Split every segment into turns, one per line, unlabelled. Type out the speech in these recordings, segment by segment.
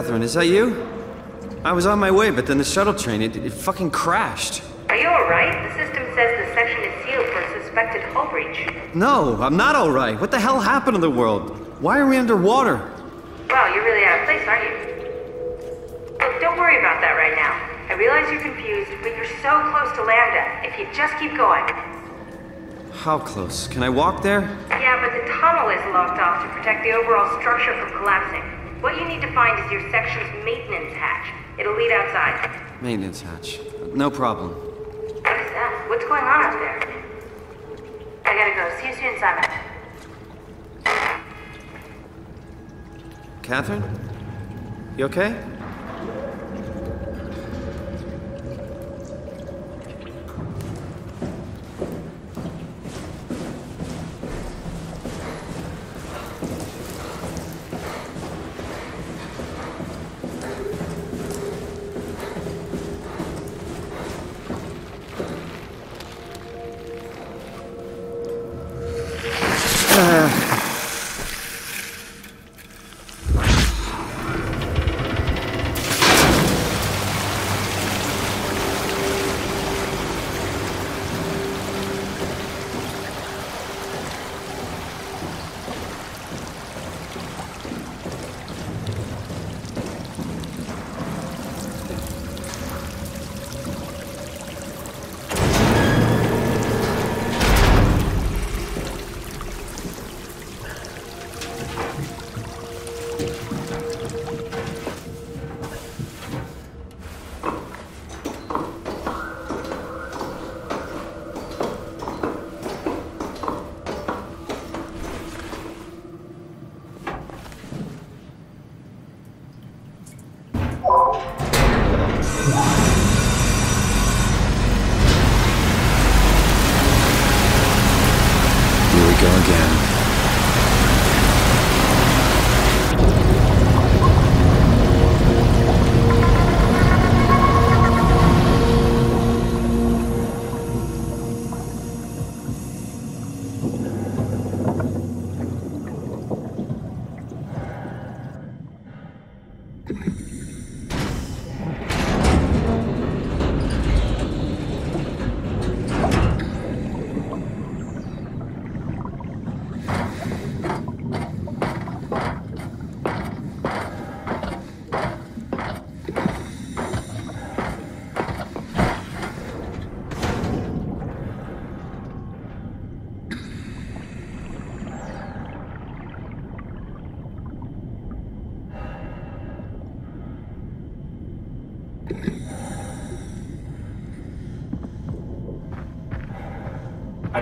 Catherine, is that you? I was on my way, but then the shuttle train, it, it fucking crashed.
Are you alright? The system says the section is sealed for a suspected hull breach.
No, I'm not alright. What the hell happened to the world? Why are we underwater?
Wow, you're really out of place, aren't you? Look, don't worry about that right now. I realize you're confused, but you're so close to Lambda. If you just keep going.
How close? Can I walk there?
Yeah, but the tunnel is locked off to protect the overall structure from collapsing. What you need to find is your section's maintenance hatch. It'll lead outside.
Maintenance hatch. No problem.
What is that? What's going on up there? I gotta go. See you soon, Simon.
Catherine? You okay? Here we go again.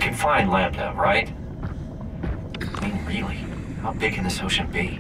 Can find Lambda, right? I mean, really, how big can this ocean be?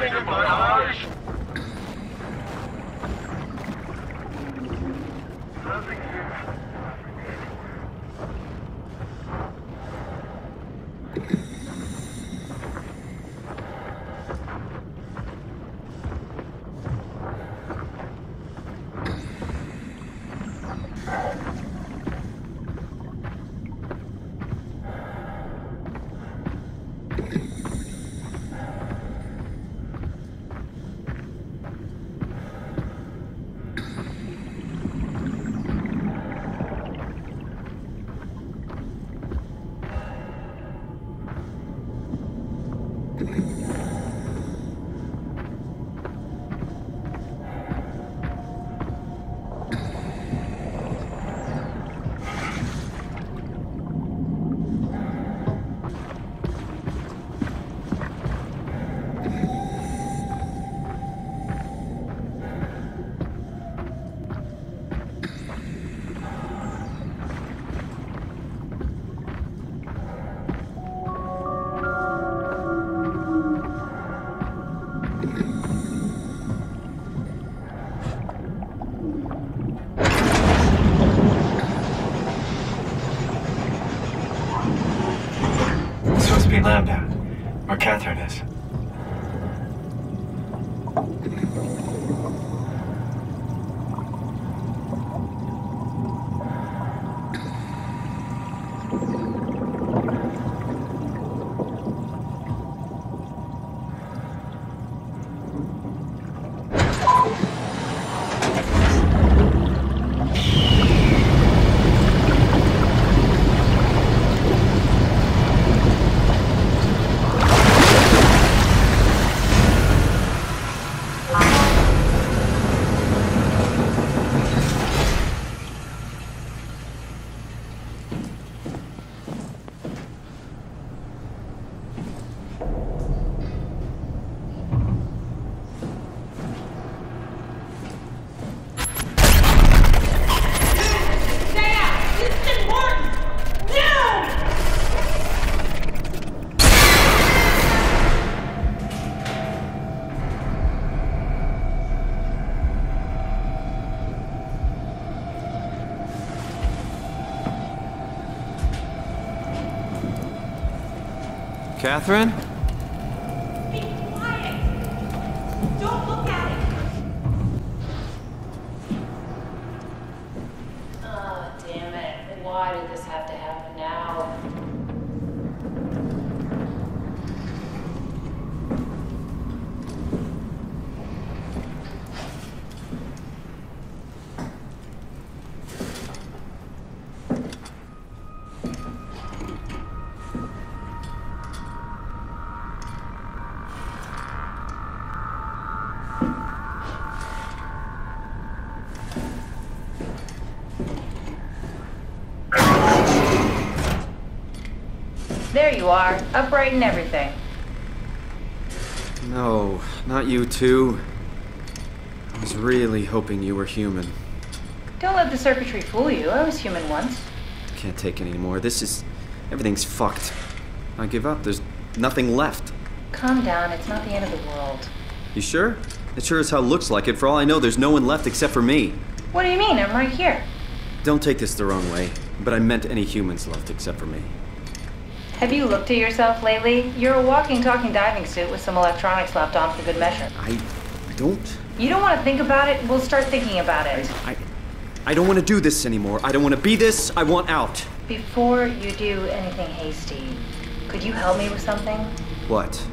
Burning in My eyes!
Catherine?
There you are, upright and everything.
No, not you too. I was really hoping you were human.
Don't let the circuitry fool you. I was human once.
Can't take it anymore. This is. Everything's fucked. I give up. There's nothing left.
Calm down, it's not the end of the world.
You sure? It sure as hell looks like it. For all I know, there's no one left except for me.
What do you mean? I'm right here.
Don't take this the wrong way, but I meant any humans left except for me.
Have you looked at yourself lately? You're a walking, talking diving suit with some electronics slapped on for good measure.
I I don't.
You don't want to think about it? We'll start thinking about it.
I, I. I don't want to do this anymore. I don't want to be this. I want out.
Before you do anything hasty, could you help me with something?
What?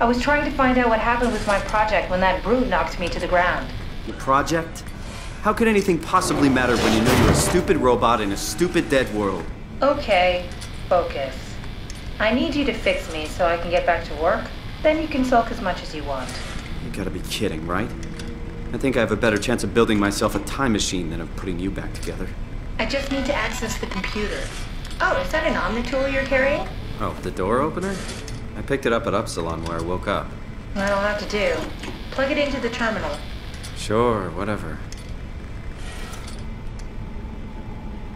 I was trying to find out what happened with my project when that brute knocked me to the ground.
Your project? How could anything possibly matter when you know you're a stupid robot in a stupid dead world?
Okay, focus. I need you to fix me so I can get back to work. Then you can sulk as much as you want.
You gotta be kidding, right? I think I have a better chance of building myself a time machine than of putting you back together.
I just need to access the computer. Oh, is that an Omnitool you're carrying?
Oh, the door opener? I picked it up at Upsilon where I woke up.
That'll have to do. Plug it into the terminal.
Sure, whatever.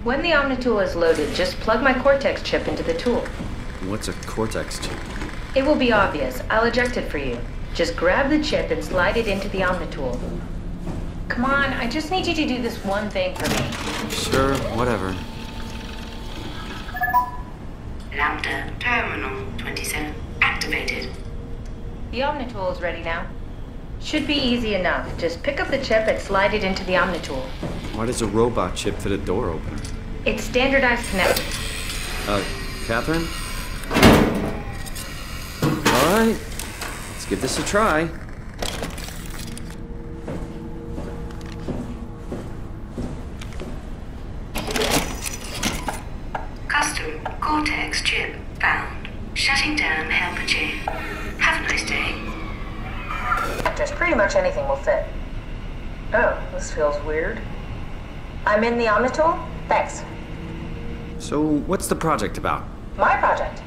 When the Omnitool is loaded, just plug my Cortex chip into the tool.
What's a Cortex chip?
It will be obvious. I'll eject it for you. Just grab the chip and slide it into the Omnitool. Come on, I just need you to do this one thing for me.
Sure, whatever.
Lambda Terminal 27 activated.
The Omnitool is ready now. Should be easy enough. Just pick up the chip and slide it into the Omnitool.
Why does a robot chip fit a door opener?
It's standardized connectors.
Uh, Catherine? Alright, let's give this a try.
Custom Cortex chip found. Shutting down helper chip. Have a nice day.
Just pretty much anything will fit. Oh, this feels weird. I'm in the Omnitool? Thanks.
So, what's the project about?
My project.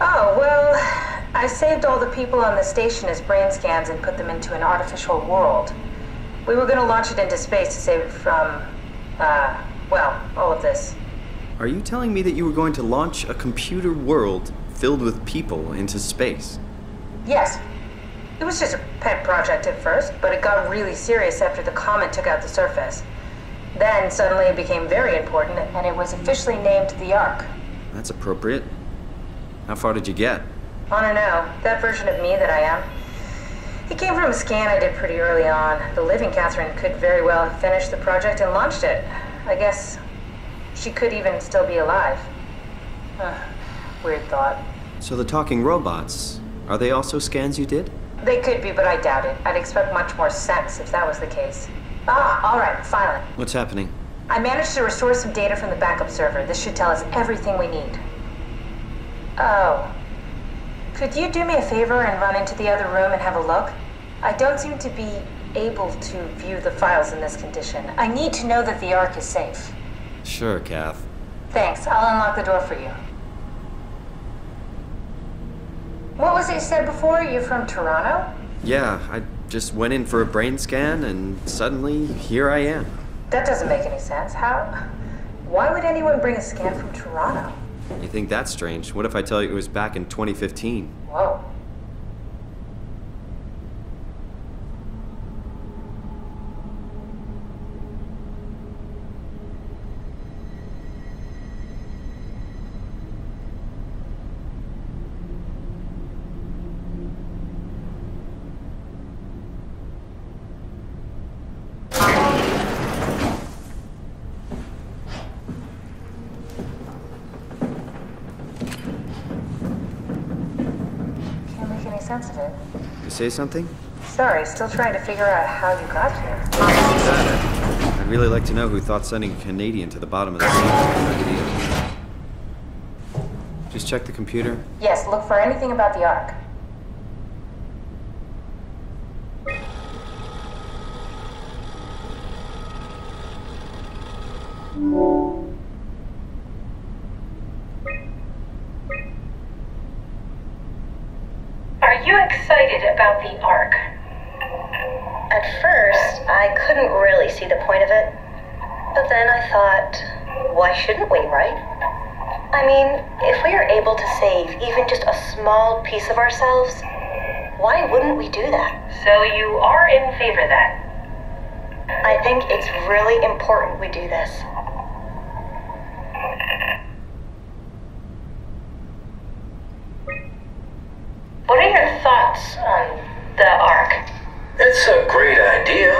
Oh, well, I saved all the people on the station as brain scans and put them into an artificial world. We were going to launch it into space to save it from, uh, well, all of this.
Are you telling me that you were going to launch a computer world filled with people into space?
Yes. It was just a pet project at first, but it got really serious after the comet took out the surface. Then suddenly it became very important, and it was officially named the Ark.
That's appropriate. How far did you get?
I don't know. That version of me that I am. It came from a scan I did pretty early on. The living Catherine could very well have finished the project and launched it. I guess she could even still be alive. Ugh, weird thought.
So, the talking robots, are they also scans you did?
They could be, but I doubt it. I'd expect much more sense if that was the case. Ah, all right, finally.
What's happening?
I managed to restore some data from the backup server. This should tell us everything we need. Oh. Could you do me a favor and run into the other room and have a look? I don't seem to be able to view the files in this condition. I need to know that the Ark is safe.
Sure, Kath.
Thanks. I'll unlock the door for you. What was it you said before? You're from Toronto?
Yeah, I just went in for a brain scan and suddenly here I am.
That doesn't make any sense. How? Why would anyone bring a scan from Toronto?
You think that's strange? What if I tell you it was back in 2015?
Whoa. Can't make any sense of it.
You say something?
Sorry, still trying to figure out how you got here.
That, I'd really like to know who thought sending a Canadian to the bottom of the sea was a good idea. Just check the computer.
Yes, look for anything about the Ark.
Save even just a small piece of ourselves, why wouldn't we do that?
So you are in favor then?
I think it's really important we do this.
What are your thoughts on the Ark?
It's a great idea.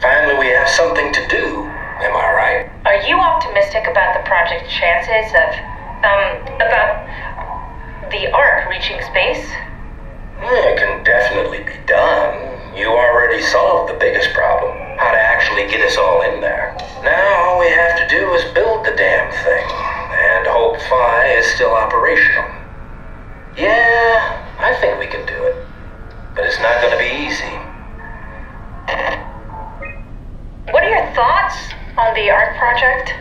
Finally, we have something to do. Am I right?
Are you optimistic about the project's chances of, um, about the Ark reaching space?
Yeah, It can definitely be done. You already solved the biggest problem how to actually get us all in there. Now, all we have to do is build the damn thing, and hope Phi is still operational. Yeah, I think we can do it. But it's not gonna be easy.
What are your thoughts on the Ark project?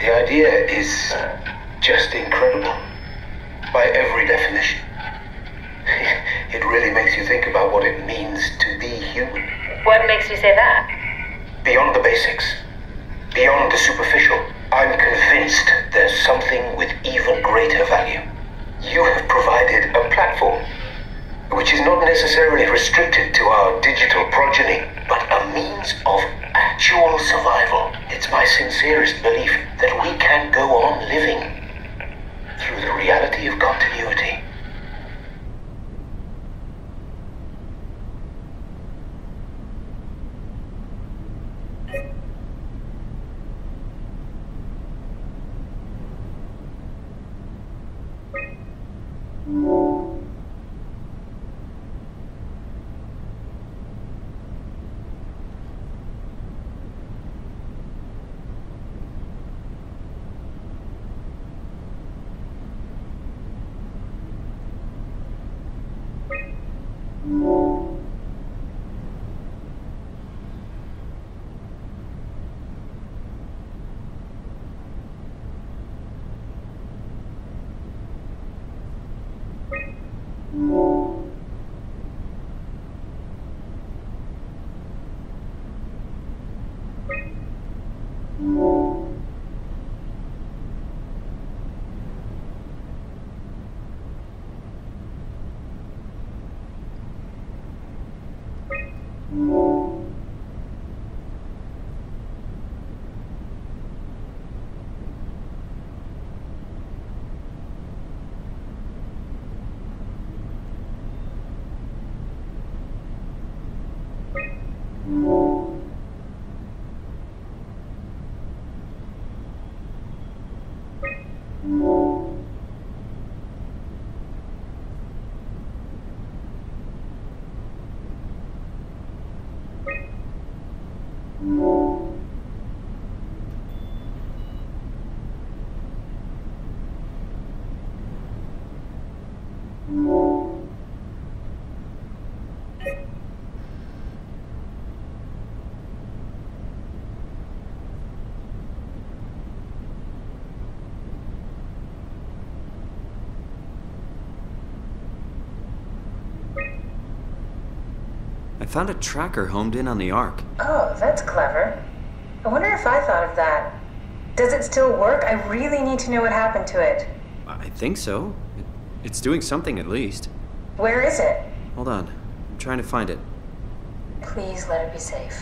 The idea is just incredible. By every definition. It really makes you think about what it means to be human.
What makes you say that?
Beyond the basics, beyond the superficial, I'm convinced there's something with even greater value. You have provided a platform. which is not necessarily restricted to our digital progeny, but a means of actual survival. It's my sincerest belief that we can go on living through the reality of continuity.
I found a tracker homed in on the Ark.
Oh, that's clever. I wonder if I thought of that. Does it still work? I really need to know what happened to it.
I think so. It, it's doing something at least.
Where is it?
Hold on. I'm trying to find it.
Please let it be safe.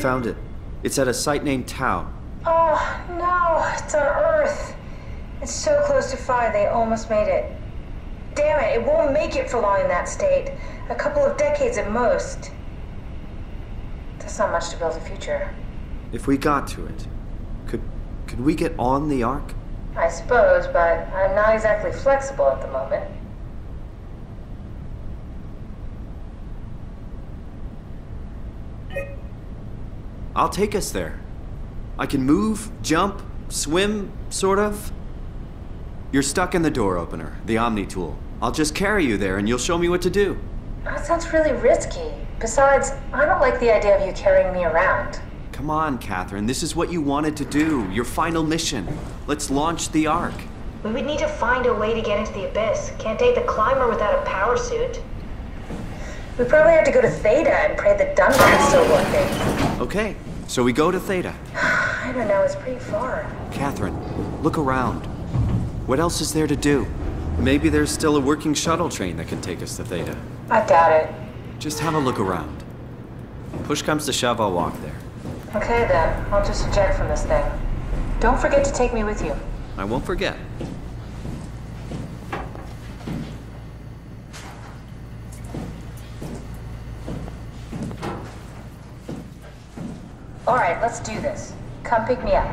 Found it. It's at a site named Tau.
Oh, no, it's on Earth. It's so close to Phi, they almost made it. Damn it, it won't make it for long in that state. A couple of decades at most. That's not much to build a future.
If we got to it, could could we get on the Ark?
I suppose, but I'm not exactly flexible at the moment.
I'll take us there. I can move, jump, swim, sort of. You're stuck in the door opener, the Omni tool. I'll just carry you there and you'll show me what to do.
That sounds really risky. Besides, I don't like the idea of you carrying me around.
Come on, Catherine. This is what you wanted to do. Your final mission. Let's launch the Ark.
We would need to find a way to get into the Abyss. Can't take the climber without a power suit. We probably have to go to Theta and pray that Dunbar is still working.
Okay, so we go to Theta.
I don't know, it's pretty far.
Catherine, look around. What else is there to do? Maybe there's still a working shuttle train that can take us to Theta.
I doubt it.
Just have a look around. Push comes to shove, I'll walk there.
Okay then, I'll just eject from this thing. Don't forget to take me with you.
I won't forget.
Alright, let's do this. Come pick me up.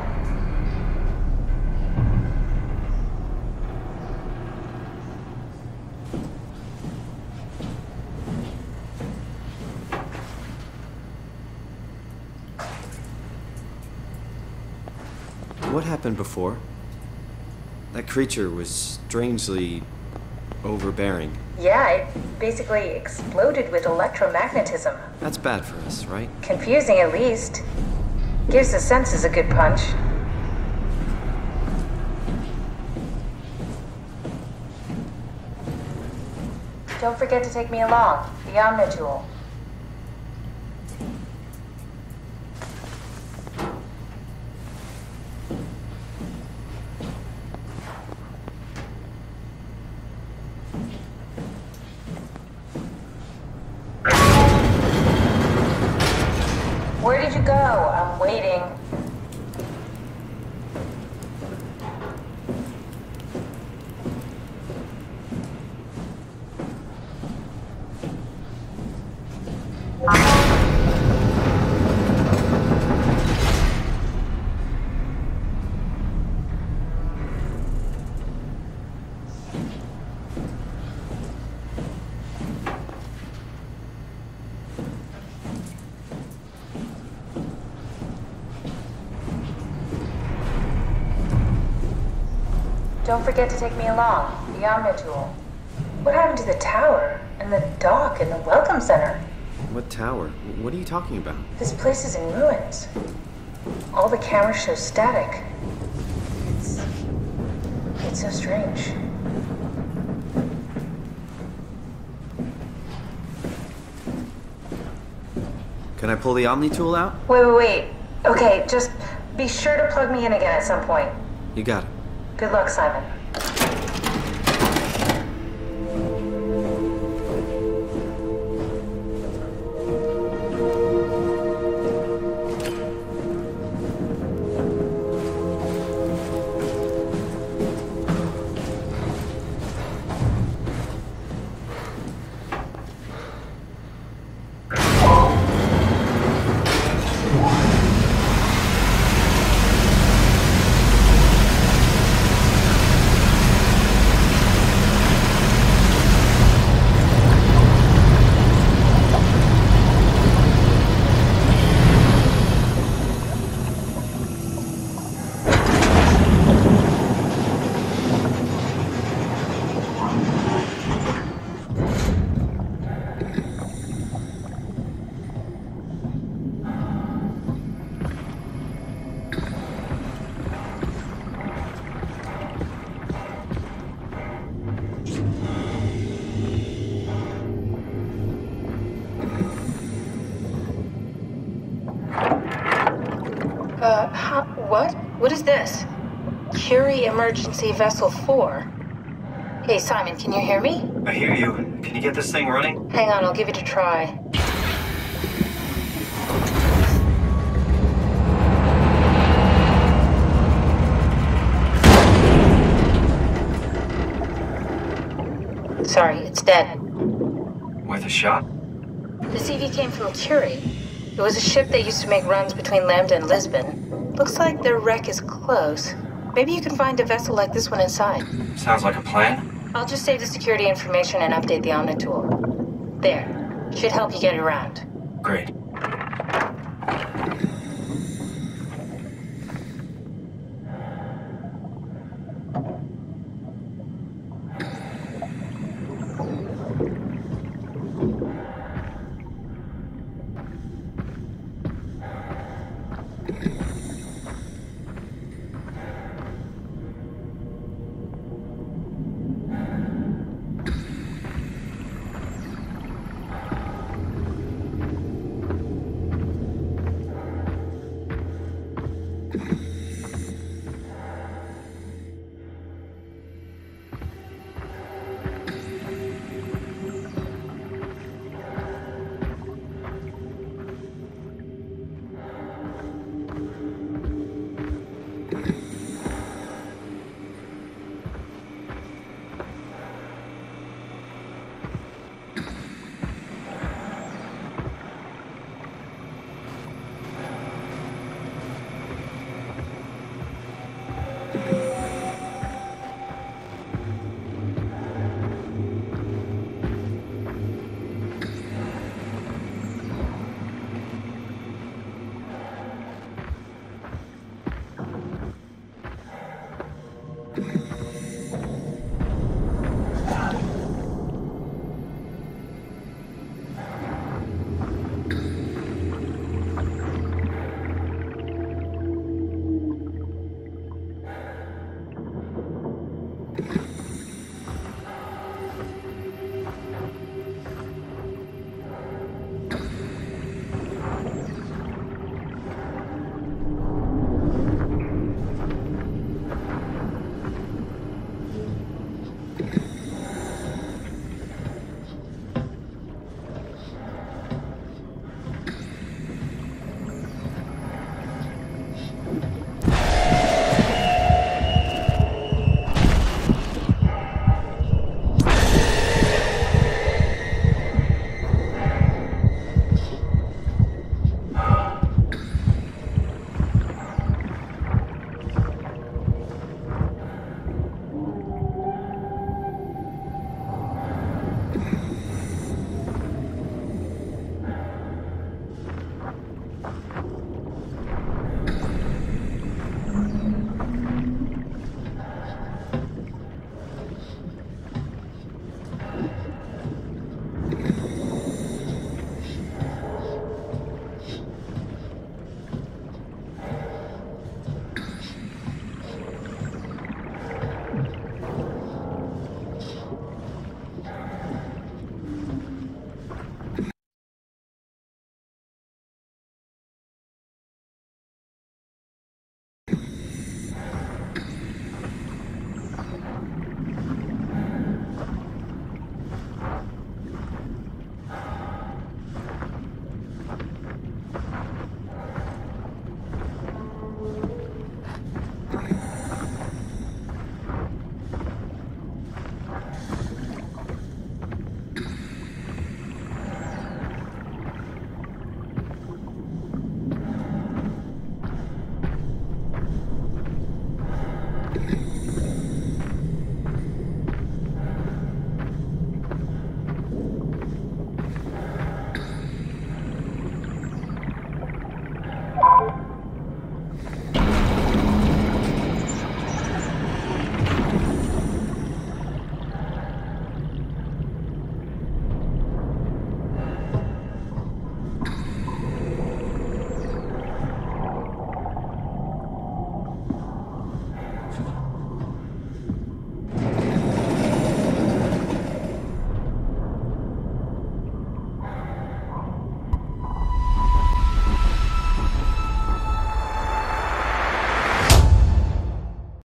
What happened before? That creature was strangely overbearing.
Yeah, it basically exploded with electromagnetism.
That's bad for us, right?
Confusing at least. Gives the senses a good punch. Don't forget to take me along. The Omnitool. Don't forget to take me along. The Omnitool. What happened to the tower? And the dock and the welcome center?
What tower? What are you talking about?
This place is in ruins. All the cameras show static. It's. It's so strange.
Can I pull the Omni tool out?
Wait, wait, wait. Okay, just be sure to plug me in again at some point.
You got it.
Good luck, Simon. see Vessel 4. Hey, Simon, can you hear me?
I hear you. Can you get this thing running?
Hang on, I'll give it a try. Sorry, it's dead.
With a shot?
The CV came from Curie. It was a ship that used to make runs between Lambda and Lisbon. Looks like their wreck is close. Maybe you can find a vessel like this one inside.
Sounds like a plan.
I'll just save the security information and update the Omni tool. There. Should help you get around.
Great.